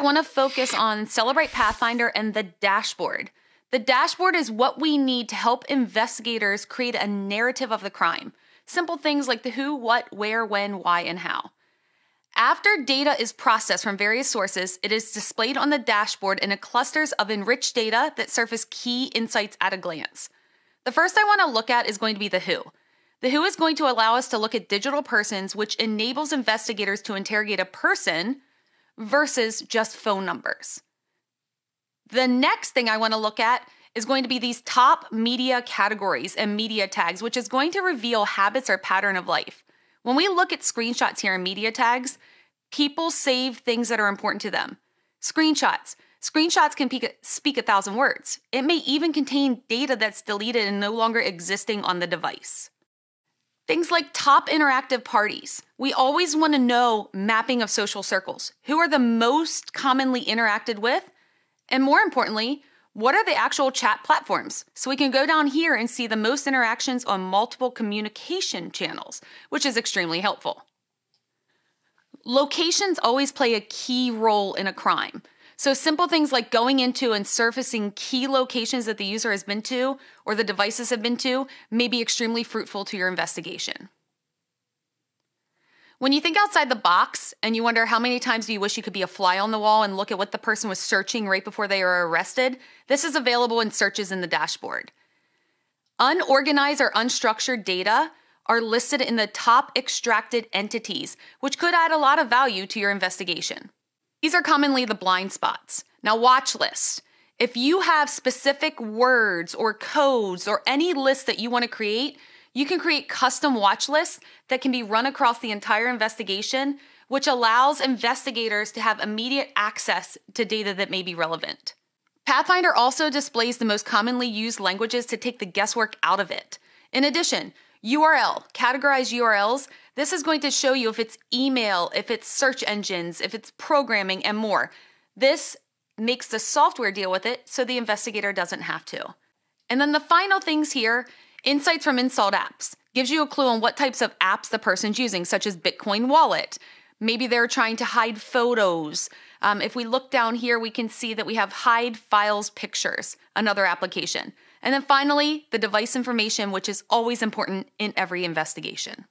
I want to focus on Cellebrite Pathfinder and the dashboard. The dashboard is what we need to help investigators create a narrative of the crime. Simple things like the who, what, where, when, why, and how. After data is processed from various sources, it is displayed on the dashboard in a clusters of enriched data that surface key insights at a glance. The first I want to look at is going to be the who. The who is going to allow us to look at digital persons, which enables investigators to interrogate a person versus just phone numbers. The next thing I want to look at is going to be these top media categories and media tags, which is going to reveal habits or pattern of life. When we look at screenshots here in media tags, people save things that are important to them. Screenshots. Screenshots can speak a thousand words. It may even contain data that's deleted and no longer existing on the device. Things like top interactive parties. We always want to know mapping of social circles. Who are the most commonly interacted with? And more importantly, what are the actual chat platforms? So we can go down here and see the most interactions on multiple communication channels, which is extremely helpful. Locations always play a key role in a crime. So simple things like going into and surfacing key locations that the user has been to or the devices have been to may be extremely fruitful to your investigation. When you think outside the box and you wonder how many times do you wish you could be a fly on the wall and look at what the person was searching right before they were arrested, this is available in searches in the dashboard. Unorganized or unstructured data are listed in the top extracted entities, which could add a lot of value to your investigation. These are commonly the blind spots. Now, watch lists. If you have specific words or codes or any list that you want to create, you can create custom watch lists that can be run across the entire investigation, which allows investigators to have immediate access to data that may be relevant. Pathfinder also displays the most commonly used languages to take the guesswork out of it. In addition, URL, categorize URLs, this is going to show you if it's email, if it's search engines, if it's programming, and more. This makes the software deal with it so the investigator doesn't have to. And then the final things here Insights from installed apps gives you a clue on what types of apps the person's using, such as Bitcoin Wallet. Maybe they're trying to hide photos. Um, if we look down here, we can see that we have hide files pictures, another application. And then finally, the device information, which is always important in every investigation.